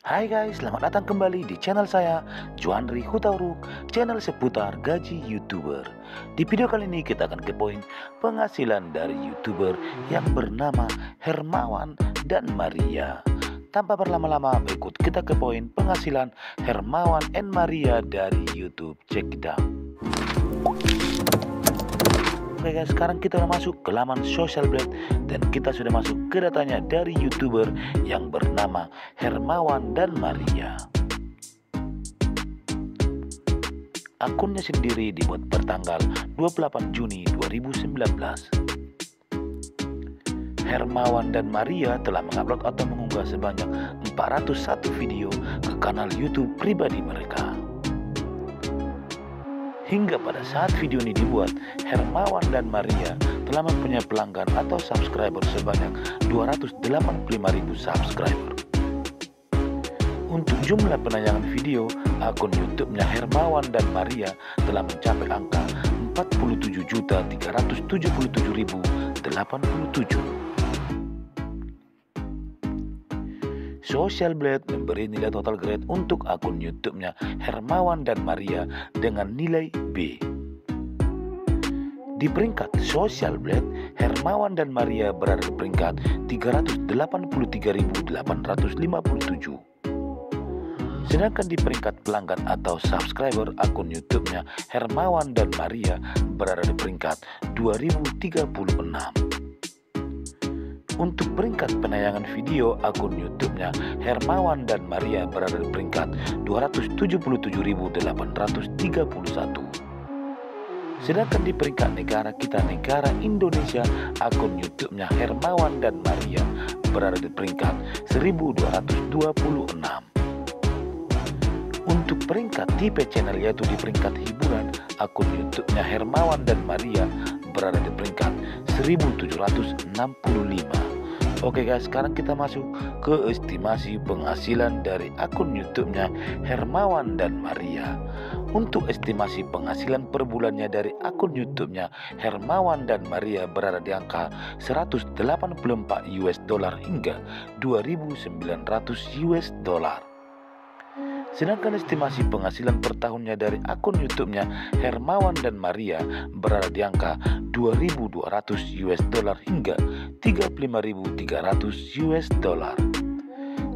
Hai guys, selamat datang kembali di channel saya, Juandri Hutauruk, channel seputar gaji YouTuber. Di video kali ini kita akan ke poin penghasilan dari YouTuber yang bernama Hermawan dan Maria. Tanpa berlama-lama, ikut kita ke poin penghasilan Hermawan and Maria dari YouTube. Check it out. Oke guys, sekarang kita udah masuk ke laman Social Blade dan kita sudah masuk ke datanya dari YouTuber yang bernama Hermawan dan Maria. Akunnya sendiri dibuat pertanggal 28 Juni 2019. Hermawan dan Maria telah mengupload atau mengunggah sebanyak 401 video ke kanal YouTube pribadi mereka. Hingga pada saat video ini dibuat, Hermawan dan Maria telah mempunyai pelanggan atau subscriber sebanyak 285.000 subscriber. Untuk jumlah penayangan video, akun YouTube-nya Hermawan dan Maria telah mencapai angka 47.377.087. Social Blade memberi nilai total grade untuk akun YouTube-nya Hermawan dan Maria dengan nilai B. Di peringkat Social Blade, Hermawan dan Maria berada di peringkat 383.857. Sedangkan di peringkat pelanggan atau subscriber akun YouTube-nya Hermawan dan Maria berada di peringkat 2036. Untuk peringkat penayangan video akun YouTube-nya Hermawan dan Maria berada di peringkat 277.831. Sedangkan di peringkat negara kita negara Indonesia akun YouTube-nya Hermawan dan Maria berada di peringkat 1226. Untuk peringkat tipe channel yaitu di peringkat hiburan akun YouTube-nya Hermawan dan Maria berada di peringkat 1765. Oke guys, sekarang kita masuk ke estimasi penghasilan dari akun YouTube-nya Hermawan dan Maria. Untuk estimasi penghasilan per bulannya dari akun YouTube-nya Hermawan dan Maria berada di angka 184 US dollar hingga 2900 US dollar. Sedangkan estimasi penghasilan per tahunnya dari akun YouTube-nya Hermawan dan Maria berada di angka 2.200 US dollar hingga 35.300 US dollar.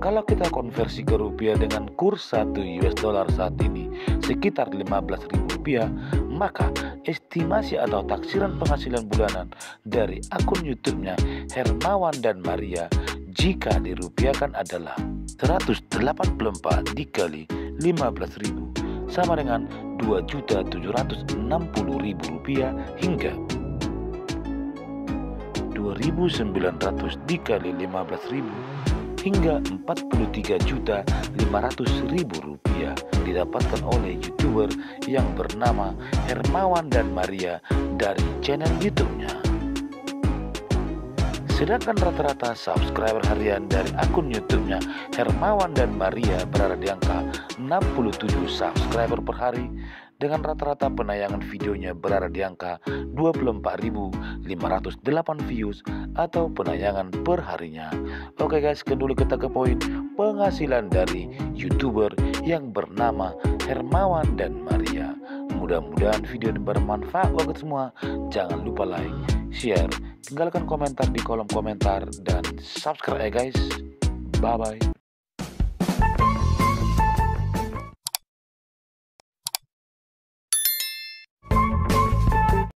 Kalau kita konversi ke rupiah dengan kurs 1 US dollar saat ini sekitar 15.000 rupiah, maka estimasi atau taksiran penghasilan bulanan dari akun YouTube-nya Hermawan dan Maria jika dirupiahkan adalah 184 dikali 15.000 sama dengan 2.760.000 rupiah hingga 2.900 dikali 15.000 hingga 43.500.000 rupiah didapatkan oleh youtuber yang bernama Hermawan dan Maria dari channel YouTube-nya. Sedangkan rata-rata subscriber harian dari akun YouTube-nya Hermawan dan Maria berada di angka 67 subscriber per hari dengan rata-rata penayangan videonya berada di angka 24.508 views atau penayangan per harinya. Oke guys, kedulu kita ke poin penghasilan dari YouTuber yang bernama Hermawan dan Maria. Mudah-mudahan video ini bermanfaat buat semua. Jangan lupa like, share, tinggalkan komentar di kolom komentar dan subscribe ya guys. Bye bye.